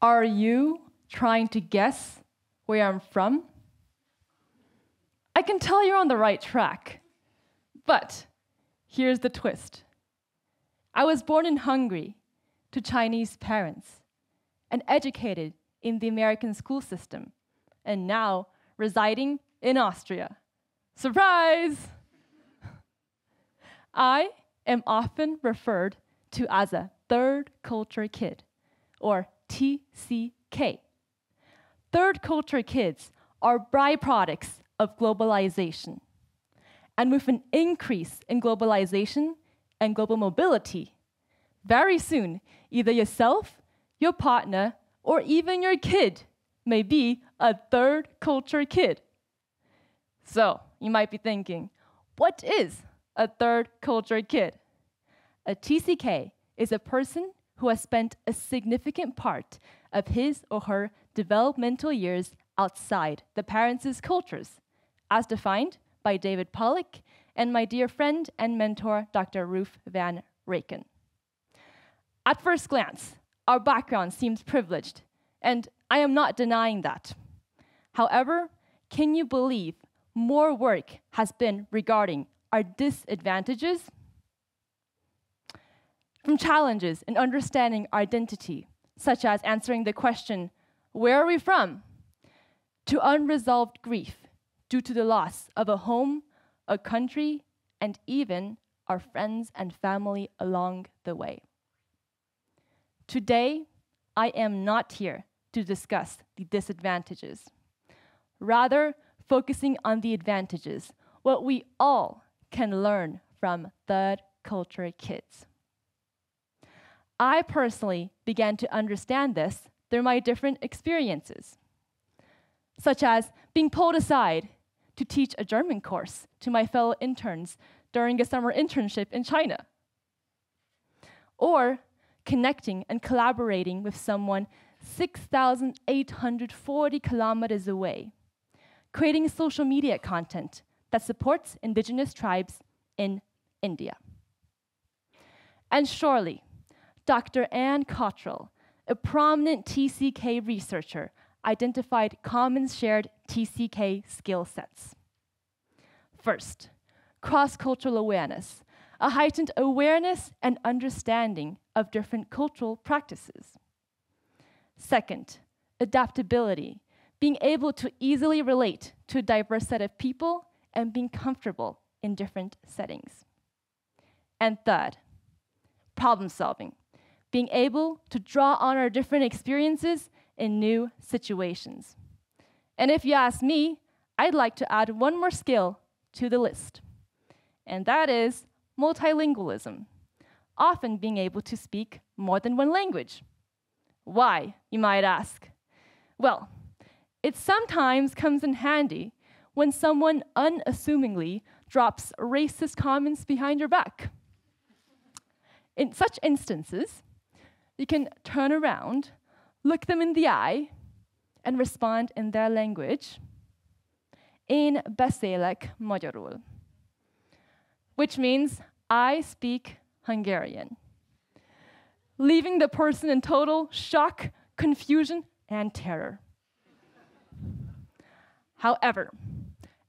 Are you trying to guess where I'm from? I can tell you're on the right track. But here's the twist I was born in Hungary to Chinese parents and educated in the American school system, and now residing in Austria. Surprise! I am often referred to as a third culture kid, or TCK. Third culture kids are byproducts of globalization. And with an increase in globalization and global mobility, very soon, either yourself, your partner, or even your kid may be a third culture kid. So, you might be thinking, what is a third culture kid? A TCK is a person who has spent a significant part of his or her developmental years outside the parents' cultures, as defined by David Pollock and my dear friend and mentor, Dr. Ruth Van Reken. At first glance, our background seems privileged, and I am not denying that. However, can you believe more work has been regarding our disadvantages? From challenges in understanding identity, such as answering the question, Where are we from? to unresolved grief due to the loss of a home, a country, and even our friends and family along the way. Today, I am not here to discuss the disadvantages. Rather, focusing on the advantages, what we all can learn from third culture kids. I personally began to understand this through my different experiences, such as being pulled aside to teach a German course to my fellow interns during a summer internship in China, or connecting and collaborating with someone 6,840 kilometers away, creating social media content that supports indigenous tribes in India. And surely, Dr. Ann Cottrell, a prominent TCK researcher, identified common shared TCK skill sets. First, cross cultural awareness, a heightened awareness and understanding of different cultural practices. Second, adaptability, being able to easily relate to a diverse set of people and being comfortable in different settings. And third, problem solving, being able to draw on our different experiences in new situations. And if you ask me, I'd like to add one more skill to the list, and that is multilingualism, often being able to speak more than one language. Why, you might ask? Well, it sometimes comes in handy when someone unassumingly drops racist comments behind your back. In such instances, you can turn around, look them in the eye, and respond in their language. Én beszélek magyarul, which means I speak Hungarian, leaving the person in total shock, confusion, and terror. However,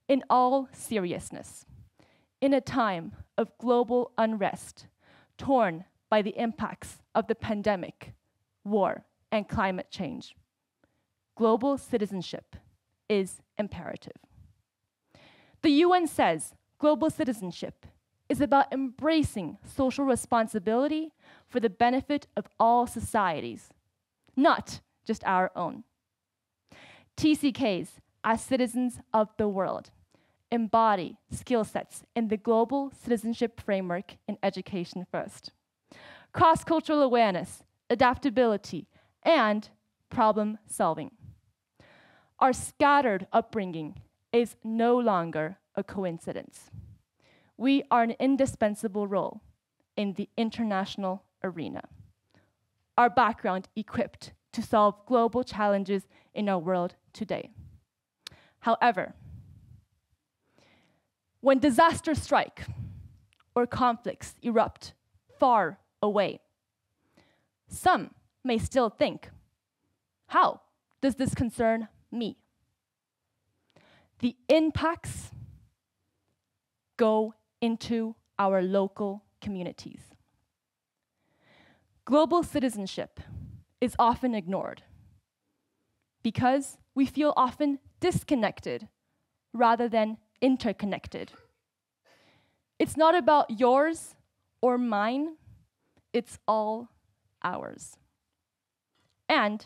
in all seriousness, in a time of global unrest, torn by the impacts of the pandemic, war, and climate change. Global citizenship is imperative. The UN says global citizenship is about embracing social responsibility for the benefit of all societies, not just our own. TCKs, as citizens of the world, embody skill sets in the global citizenship framework in education first. Cross cultural awareness, adaptability, and problem solving. Our scattered upbringing is no longer a coincidence. We are an indispensable role in the international arena. Our background equipped to solve global challenges in our world today. However, when disasters strike or conflicts erupt far away, some may still think, How does this concern me? The impacts go into our local communities. Global citizenship is often ignored because we feel often disconnected rather than interconnected. It's not about yours or mine, it's all ours. And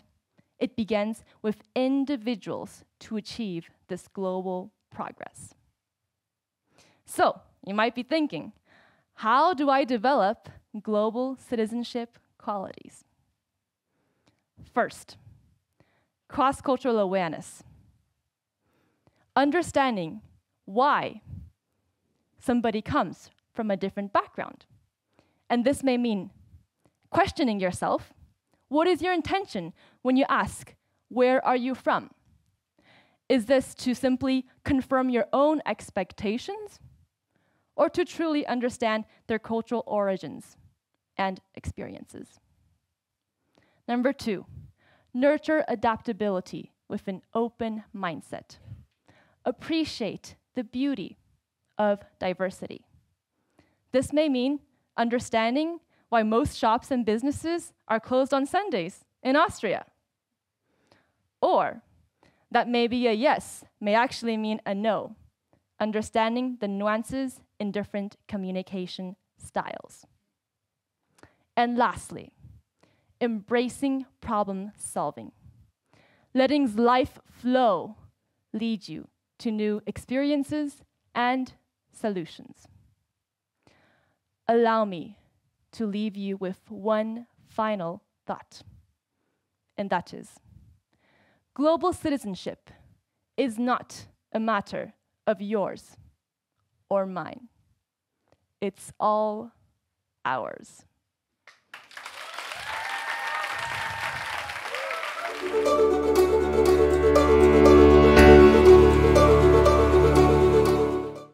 it begins with individuals to achieve this global progress. So, you might be thinking, how do I develop global citizenship qualities? First, cross cultural awareness. Understanding why somebody comes from a different background. And this may mean questioning yourself what is your intention when you ask, Where are you from? Is this to simply confirm your own expectations or to truly understand their cultural origins and experiences? Number two, nurture adaptability with an open mindset. Appreciate the beauty of diversity. This may mean understanding why most shops and businesses are closed on Sundays in Austria. Or that maybe a yes may actually mean a no, understanding the nuances in different communication styles. And lastly, embracing problem solving. Letting life flow lead you to new experiences and solutions allow me to leave you with one final thought, and that is global citizenship is not a matter of yours or mine. It's all ours.